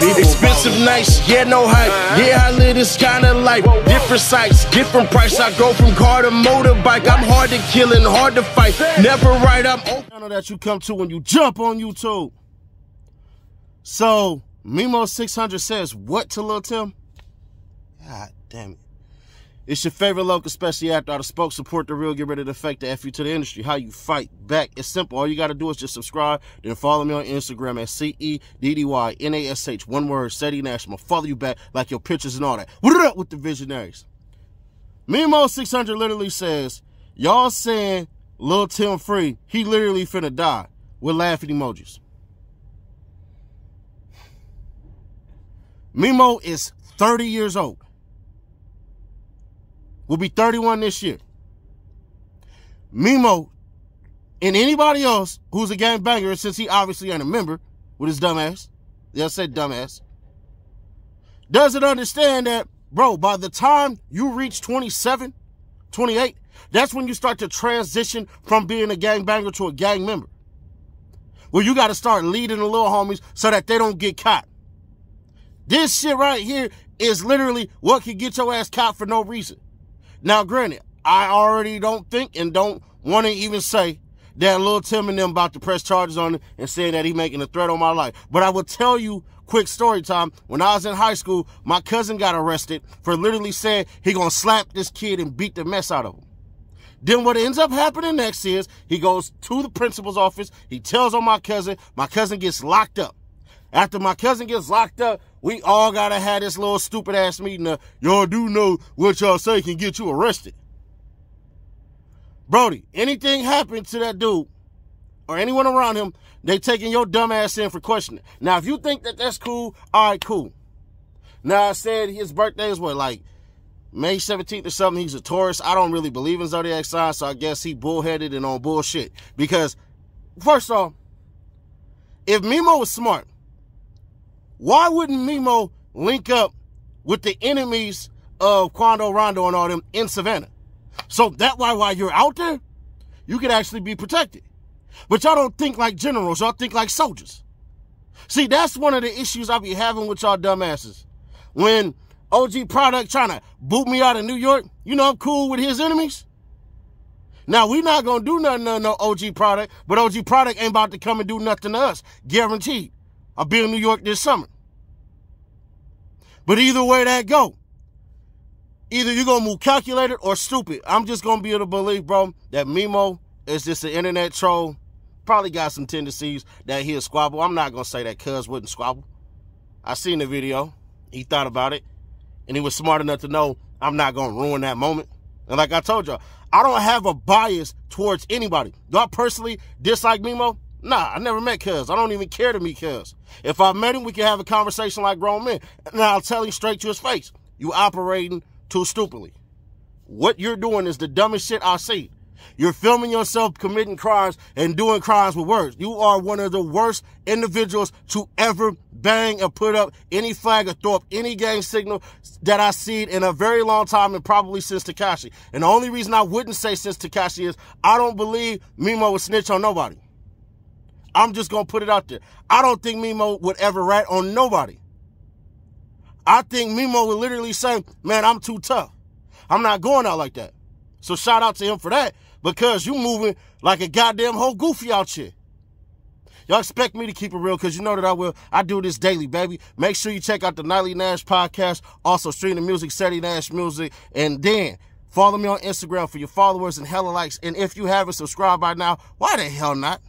Expensive nights, yeah, no hype. Yeah, I live this kind of life. Different sights, different price. I go from car to motorbike. I'm hard to kill and hard to fight. Never right, I'm open. that you come to when you jump on YouTube. So, Memo600 says what to Lul Tim? God damn it. It's your favorite local, especially after I spoke. Support the real, get rid of the fake, the F you to the industry. How you fight back. It's simple. All you got to do is just subscribe, then follow me on Instagram at C-E-D-D-Y-N-A-S-H. One word, going to follow you back like your pictures and all that. What up with the visionaries? Memo600 literally says, y'all saying Lul Tim free, he literally finna die with laughing emojis. Memo is 30 years old will be 31 this year. Memo and anybody else who's a gang banger, since he obviously ain't a member with his dumbass, yeah, I said dumbass, doesn't understand that, bro, by the time you reach 27, 28, that's when you start to transition from being a gang banger to a gang member. Well, you got to start leading the little homies so that they don't get caught. This shit right here is literally what can get your ass caught for no reason. Now, granted, I already don't think and don't want to even say that little Tim and them about to press charges on him and saying that he making a threat on my life. But I will tell you, quick story time. When I was in high school, my cousin got arrested for literally saying he gonna slap this kid and beat the mess out of him. Then what ends up happening next is he goes to the principal's office. He tells on my cousin. My cousin gets locked up. After my cousin gets locked up, we all gotta have this little stupid ass meeting of, y'all do know what y'all say can get you arrested. Brody, anything happened to that dude or anyone around him, they taking your dumb ass in for questioning. Now, if you think that that's cool, all right, cool. Now, I said his birthday is what, like May 17th or something. He's a Taurus. I don't really believe in zodiac signs, so I guess he bullheaded and on bullshit. Because, first off, if Memo was smart, why wouldn't Memo link up with the enemies of Quando Rondo and all them in Savannah? So that why while you're out there, you could actually be protected. But y'all don't think like generals, y'all think like soldiers. See, that's one of the issues I be having with y'all dumbasses. When OG Product trying to boot me out of New York, you know I'm cool with his enemies. Now we not gonna do nothing to no OG Product, but OG Product ain't about to come and do nothing to us, guaranteed. I'll be in New York this summer. But either way that go, either you're gonna move calculated or stupid. I'm just gonna be able to believe, bro, that Memo is just an internet troll. Probably got some tendencies that he'll squabble. I'm not gonna say that Cuz wouldn't squabble. I seen the video. He thought about it. And he was smart enough to know I'm not gonna ruin that moment. And like I told y'all, I don't have a bias towards anybody. Do I personally dislike Memo? Nah, I never met Cuz. I don't even care to meet Cuz. If I met him, we can have a conversation like grown men. And I'll tell him straight to his face, you operating too stupidly. What you're doing is the dumbest shit I see. You're filming yourself committing crimes and doing crimes with words. You are one of the worst individuals to ever bang or put up any flag or throw up any gang signal that I see in a very long time and probably since Tekashi. And the only reason I wouldn't say since Tekashi is I don't believe Memo would snitch on nobody. I'm just going to put it out there. I don't think Memo would ever rat on nobody. I think Memo would literally say, man, I'm too tough. I'm not going out like that. So shout out to him for that because you moving like a goddamn whole goofy out here. Y'all expect me to keep it real because you know that I will. I do this daily, baby. Make sure you check out the Nightly Nash podcast. Also stream the music, Ceddy Nash Music. And then follow me on Instagram for your followers and hella likes. And if you haven't subscribed by now, why the hell not?